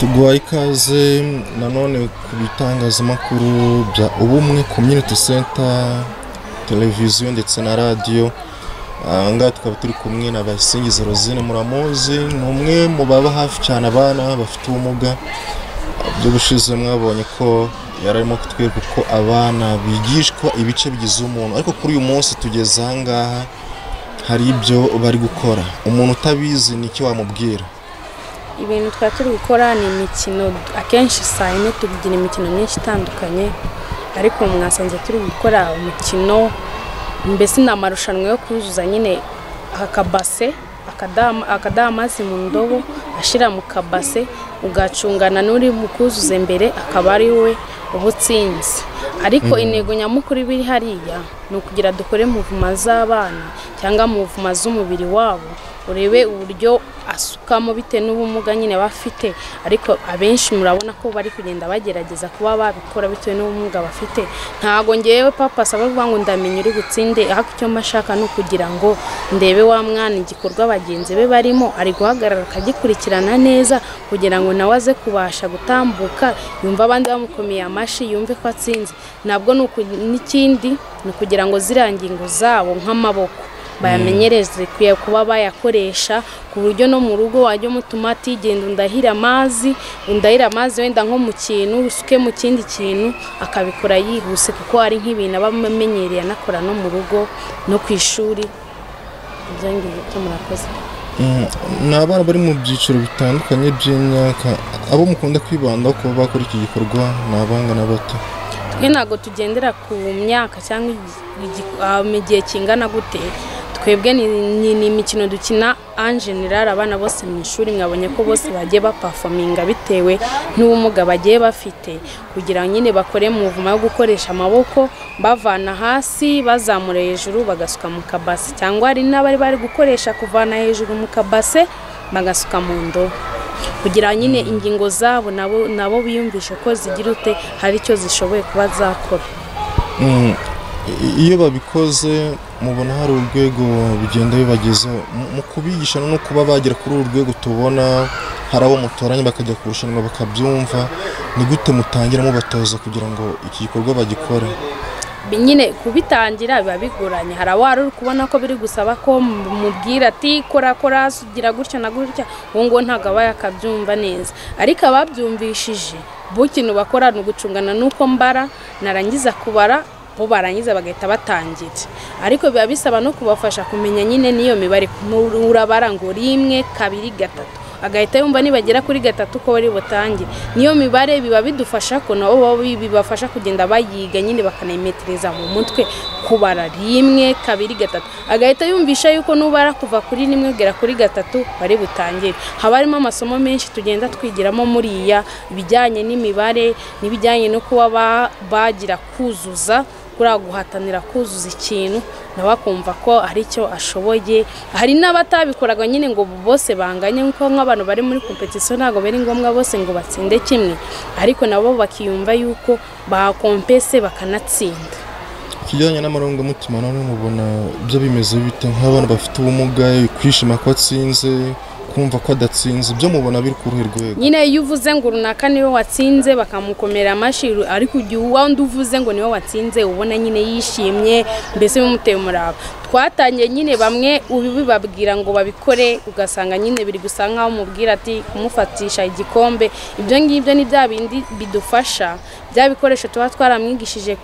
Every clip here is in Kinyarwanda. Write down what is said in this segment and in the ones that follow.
tuguhaye ikaze nanone ku bitangazamakuru bya ubumwe community center televiziyo ndetse na radiyo aha ngaha tukaba turi kumwe na bayisingiza rosine muramuzi ni umwe mu baba hafi cyane abana bafite ubumuga. By'ubushize mwabonye ko yari arimo kutwereka uko abana bigishwa ibice bigize umuntu. Ariko kuri uyu munsi tugeze aha ngaha hari ibyo bari gukora. Umuntu utabizi ni iki wamubwira. Ibintu twari turi gukora ni imikino. Akenshi saa yine tugira imikino myinshi itandukanye. Ariko mwasanze turi gukora umukino. Mbese ni amarushanwa yo kuzuza nyine. Akabase akadaha amazi mu ndobo ashyira mu kabase ugacungana n'uri bukuzuze mbere akaba ari we. Uba utsinze ariko intego nyamukuru iba iri hariya ni ukugira dukore muvuma z'abana cyangwa muvuma z'umubiri wabo urebe uburyo asukamo bitewe n'ubumuga nyine bafite. Ariko abenshi murabona ko bari kugenda bagerageza kuba babikora bitewe n'ubumuga bafite. Ntabwo ngewe papa asaba kuvuga ngo ndamenye uri butsinde. Ariko icyo mbashaka ni ukugira ngo ndebe wa mwana igikorwa bagenzi be barimo ari guhagarara akagikurikirana neza kugira ngo nawe aze kubasha gutambuka yumve abandi bamukomeye amashyi yumve ko atsinze. Ntabwo n'ikindi ni ukugira ngo ziriya ngingo zabo nk'amaboko. Bayamenyereze kuba bayakoresha ku buryo no mu rugo wajya umutuma atigenda undahira amazi undahira amazi wenda nko mu kintu usuke mu kindi kintu akabikora yihuse kuko hari nk'ibintu aba amenyereye anakora no mu rugo no ku ishuri. Ibyo ngibyo murakoze? Ni abana bari mu byiciro bitandukanye by'imyaka abo mukunda kwibandaho kuba bakora iki gikorwa ni abangana bato. Twe ntabwo tugendera ku myaka cyangwa igihe kingana gute. Twebwe ni imikino dukina anjenirari abana bose mu ishuri mwabonye ko bose bagiye bapafominga bitewe n'ubumuga bagiye bafite. Kugira ngo nyine bakore muvuma yo gukoresha amaboko bavana hasi bazamura hejuru bagasuka mu kabase. Cyangwa hari n'abari bari gukoresha kuvana hejuru mu kabase bagasuka mu ndobo. Kugira nyine ingingo zabo nabo biyumvishe ko zigira ute hari icyo zishoboye kuba zakora. Iyo babikoze mubona hari urwego bigenda bibagezaho. Mu kubigisha no kuba bagera kuri uru rwego tubona hari abo mutoranya bakajya kurushanwa bakabyumva ni gute mutangira mubatoza kugira ngo iki gikorwa bagikore? Nyine kubitangira biba bigoranye. Hari abari uri kubona ko biri gusaba ko mubwira ati kora kora sugira gutya na gutya. Uwo nguwo ntabwo aba yakabyumva neza. Ariko ababyumvishije bo ikintu bakora ni ugucungana n'uko mbara narangiza kubara bo barangiza bagahita batangira. Ariko biba bisaba no kubafasha kumenya nyine n'iyo mibare. Urabara ngo rimwe kabiri gatatu. Agahita yumva nibagera kuri gatatu ko bari butangire niyo mibare biba bidufasha ko nabo bibafasha kugenda bayiga nyine bakanayimetereza mu mutwe kubara rimwe kabiri gatatu. Agahita yumvisha yuko nubara kuva kuri rimwe ugera kuri gatatu bari butangire. Haba harimo amasomo menshi tugenda twigiramo muriya ibijyanye n'imibare n'ibijyanye no kuba bagira kuzuza kuriya guhatanira kuzuza ikintu nawe akumva ko hari icyo ashoboye. Hari n'abatabikoraga nyine ngo bose banganye nk'uko nk'abantu bari muri kompetisiyo ntabwo bari ngombwa bose ngo batsinde kimwe. Ariko nabo bakiyumva yuko bakompese bakanatsinda. Ikijyanye n'amarangamutima none mubona byo bimeze bite? Nk'abana bafite ubumuga kwishima ko atsinze kumva ko adatsinze. Ibyo mubona biri ku ruhe rwego? Nyine iyo uvuze ngo runaka ni we watsinze bakamukomera amashyi ariko igihe uwundi uvuze ngo ni we watsinze ubona nyine yishimye mbese bimuteye umurava. Twatangiye nyine bamwe ubibabwira ngo babikore ugasanga nyine biri gusa nkaho umubwira ati kumufatisha igikombe. Ibyo ngibyo ni bya bindi bidufasha. Bya bikoresho tuba twaramwigishije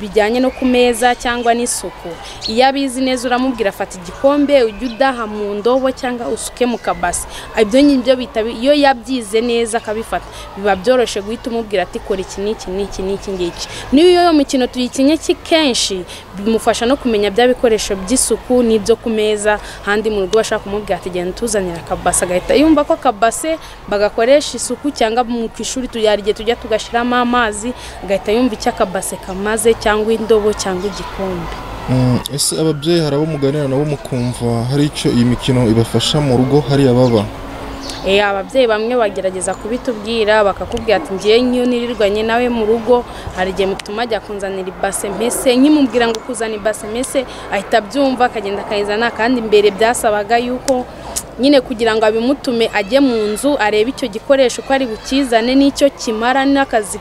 bijyanye no ku meza cyangwa n'isuku. Iyo abizi neza uramubwira afata igikombe ujye udaha mu ndobo cyangwa usuke mu kabasi ibyo ngibyo bita iyo yabyize neza akabifata biba byoroshye guhita umubwira ati kora iki n'iki n'iki n'iki ngiki. Niyo iyo mikino tuyikinye kenshi bimufasha no kumenya bya bikoresho by'isuku n'ibyo ku meza handi mu rugo bashaka kumubwira ati genda tuzanira akabase. Agahita yumva ko akabase bagakoresha isuku cyangwa ku ishuri hari igihe tujya tugashyiramo amazi agahita yumva icyo akabase kamaze cyangwa indobo cyangwa igikombe. Ese ababyeyi hari abo muganira nabo mukumva hari icyo iyi mikino ibafasha mu rugo hariya baba? Eh, ababyeyi bamwe bagerageza kubitubwira bakakubwira ati ngiye nk'iyo nirirwanye nawe mu rugo. Hari igihe mutuma ajya kunzanira ibase mpese nkimubwira ngo kuzana ibase mpese ahita abyumva akagenda akayizana. Kandi mbere byasabaga yuko nyine kugira ngo abimutume ajye mu nzu arebe icyo gikoresho ko ari bukizane n'icyo kimara n'akazi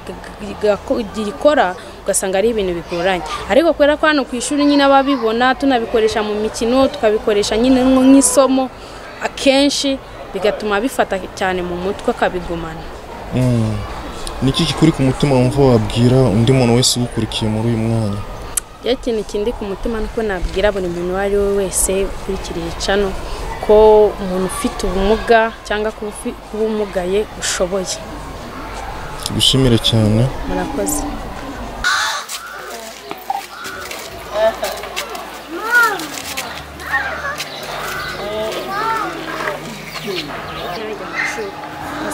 gikora ugasanga ari ibintu bigoranye. Ariko kubera ko hano ku ishuri nyine ababibona tunabikoresha mu mikino tukabikoresha nyine nk'isomo akenshi bigatuma bifata cyane mu mutwe akabigumana. Mm. niki kikuri ku mutima wumva wabwira undi muntu wese ugukurikiye muri uyu mwanya? Iyo ikintu kindi ku mutima nuko nabwira buri muntu uwo ari we wese ukurikiriye cano ko umuntu ufite ubumuga cyangwa kuba umugaye ushoboye. Gushimire cyane. Murakoze.